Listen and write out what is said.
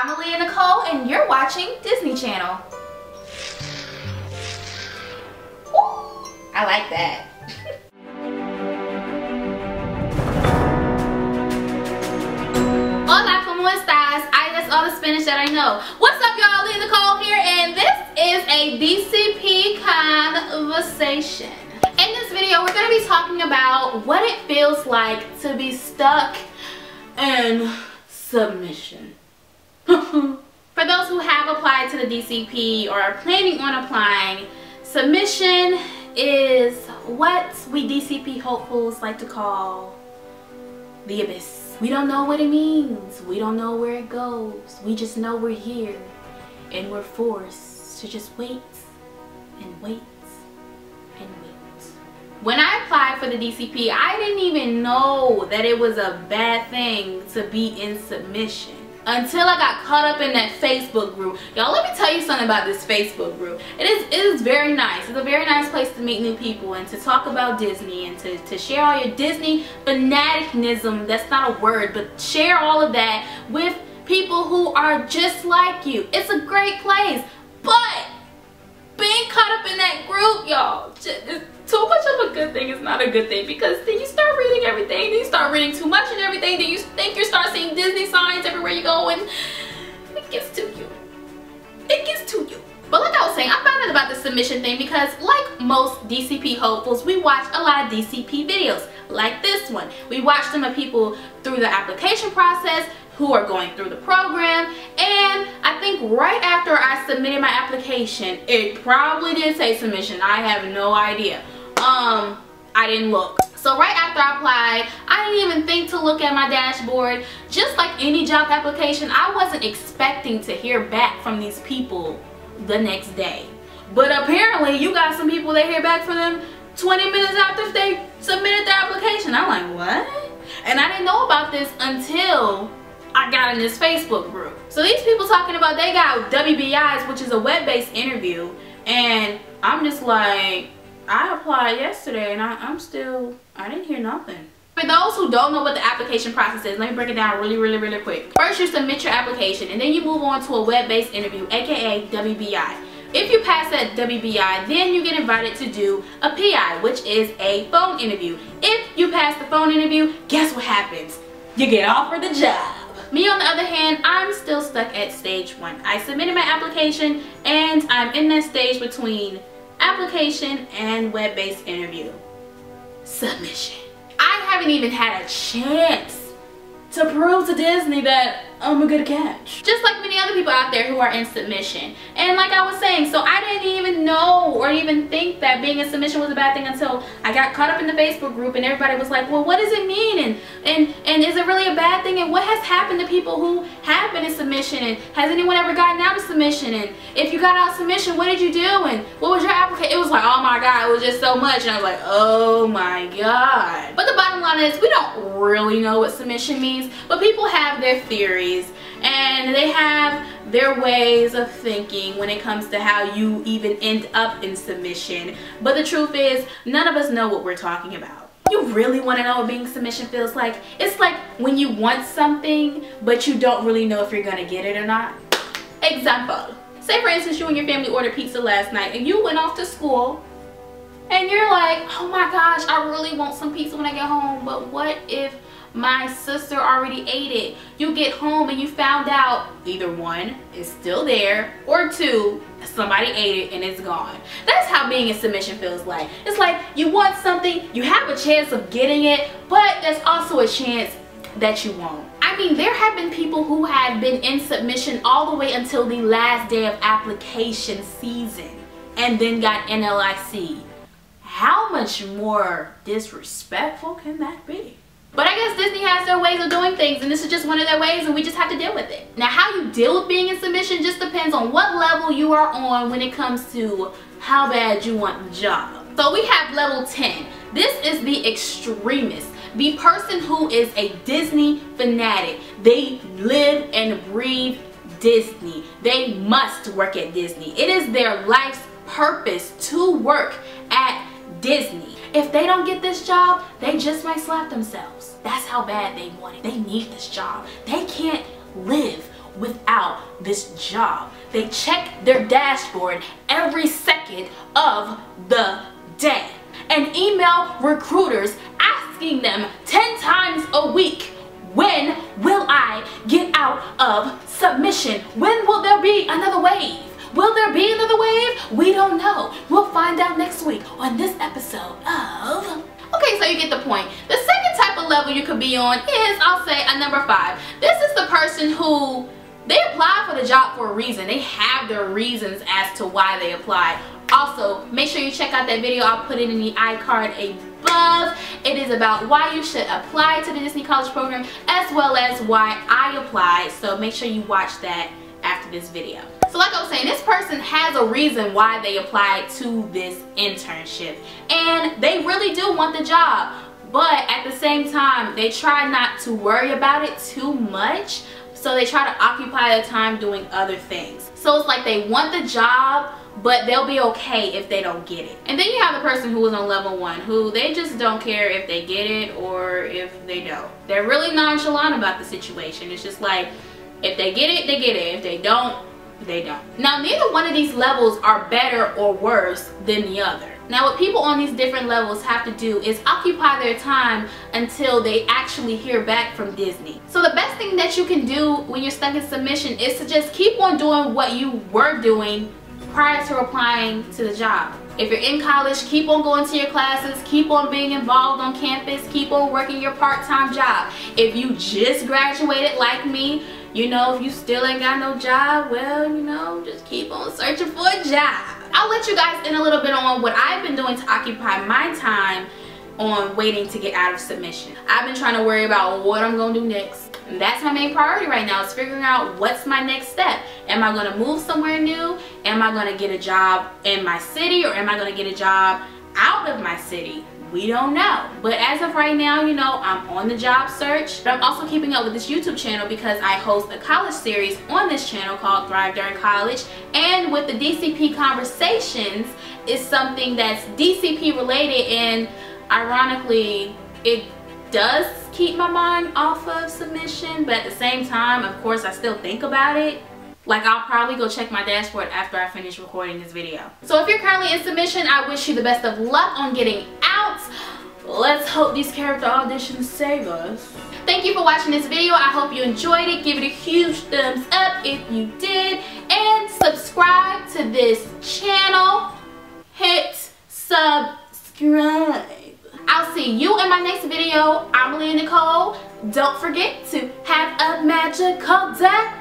I'm Aleigha Nicole and you're watching Disney Channel. Ooh, I like that. Hola, ¿cómo estás? I that's all the Spanish that I know. What's up y'all? Aleigha Nicole here and this is a DCP conversation. In this video, we're going to be talking about what it feels like to be stuck in submission. For those who have applied to the DCP or are planning on applying, submission is what we DCP hopefuls like to call the abyss. We don't know what it means. We don't know where it goes. We just know we're here and we're forced to just wait and wait and wait. When I applied for the DCP, I didn't even know that it was a bad thing to be in submission until I got caught up in that Facebook group. Y'all, let me tell you something about this Facebook group. It is, it is very nice. It's a very nice place to meet new people and to talk about Disney and to, to share all your Disney fanaticism. That's not a word, but share all of that with people who are just like you. It's a great place, but being caught up in that group, y'all, a good thing is not a good thing because then you start reading everything, then you start reading too much and everything, then you think you start seeing Disney signs everywhere you go and it gets to you. It gets to you. But like I was saying, I found out about the submission thing because like most DCP hopefuls, we watch a lot of DCP videos like this one. We watch them of people through the application process, who are going through the program and I think right after I submitted my application it probably did say submission I have no idea um I didn't look so right after I applied, I didn't even think to look at my dashboard. Just like any job application, I wasn't expecting to hear back from these people the next day. But apparently you got some people that hear back from them 20 minutes after they submitted their application. I'm like, what? And I didn't know about this until I got in this Facebook group. So these people talking about they got WBIs, which is a web-based interview, and I'm just like, I applied yesterday and I, am still, I didn't hear nothing. For those who don't know what the application process is, let me break it down really, really, really quick. First, you submit your application and then you move on to a web-based interview, aka WBI. If you pass that WBI, then you get invited to do a PI, which is a phone interview. If you pass the phone interview, guess what happens? You get offered the job. Me on the other hand, I'm still stuck at stage one. I submitted my application and I'm in that stage between application and web-based interview. Submission. I haven't even had a chance to prove to Disney that I'm a good catch. Just like people out there who are in submission. And like I was saying, so I didn't even know or even think that being in submission was a bad thing until I got caught up in the Facebook group and everybody was like, well, what does it mean? And, and, and is it really a bad thing? And what has happened to people who have been in submission? And has anyone ever gotten out of submission? And if you got out of submission, what did you do? And what was your application? It was like, oh my God, it was just so much. And I was like, oh my God. But the bottom line is we don't really know what submission means, but people have their theories and they have their ways of thinking when it comes to how you even end up in submission. But the truth is, none of us know what we're talking about. You really want to know what being submission feels like? It's like when you want something, but you don't really know if you're going to get it or not. Example. Say for instance, you and your family ordered pizza last night and you went off to school and you're like, oh my gosh, I really want some pizza when I get home, but what if my sister already ate it. You get home and you found out either one, is still there, or two, somebody ate it and it's gone. That's how being in submission feels like. It's like you want something, you have a chance of getting it, but there's also a chance that you won't. I mean, there have been people who have been in submission all the way until the last day of application season and then got NLIC. How much more disrespectful can that be? But I guess Disney has their ways of doing things and this is just one of their ways and we just have to deal with it. Now how you deal with being in submission just depends on what level you are on when it comes to how bad you want the job. So we have level 10. This is the extremist. The person who is a Disney fanatic. They live and breathe Disney. They must work at Disney. It is their life's purpose to work at Disney. If they don't get this job, they just might slap themselves. That's how bad they want it. They need this job. They can't live without this job. They check their dashboard every second of the day and email recruiters asking them 10 times a week when will I get out of submission? When will there be another wave? Will there be another wave? We don't know. We'll find out next week on this episode of... Okay, so you get the point. The second type of level you could be on is, I'll say, a number five. This is the person who, they apply for the job for a reason. They have their reasons as to why they applied. Also, make sure you check out that video. I'll put it in the iCard above. It is about why you should apply to the Disney College Program as well as why I applied. So make sure you watch that after this video. So like I was saying, this person has a reason why they applied to this internship. And they really do want the job. But at the same time, they try not to worry about it too much. So they try to occupy their time doing other things. So it's like they want the job, but they'll be okay if they don't get it. And then you have the person who is on level one, who they just don't care if they get it or if they don't. They're really nonchalant about the situation. It's just like, if they get it, they get it. If they don't, they don't. Now, neither one of these levels are better or worse than the other. Now, what people on these different levels have to do is occupy their time until they actually hear back from Disney. So the best thing that you can do when you're stuck in submission is to just keep on doing what you were doing prior to applying to the job. If you're in college, keep on going to your classes, keep on being involved on campus, keep on working your part-time job. If you just graduated like me, you know, if you still ain't got no job, well, you know, just keep on searching for a job. I'll let you guys in a little bit on what I've been doing to occupy my time on waiting to get out of submission. I've been trying to worry about what I'm gonna do next. And that's my main priority right now is figuring out what's my next step. Am I gonna move somewhere new? Am I gonna get a job in my city or am I gonna get a job out of my city? We don't know. But as of right now you know i'm on the job search but i'm also keeping up with this youtube channel because i host a college series on this channel called thrive during college. And with the dcp conversations is something that's dcp related. And ironically it does keep my mind off of submission but at the same time of course i still think about it like I'll probably go check my dashboard after I finish recording this video. So if you're currently in submission, I wish you the best of luck on getting out. Let's hope these character auditions save us. Thank you for watching this video. I hope you enjoyed it. Give it a huge thumbs up if you did. And subscribe to this channel. Hit subscribe. I'll see you in my next video. I'm Leah Nicole. Don't forget to have a magical day.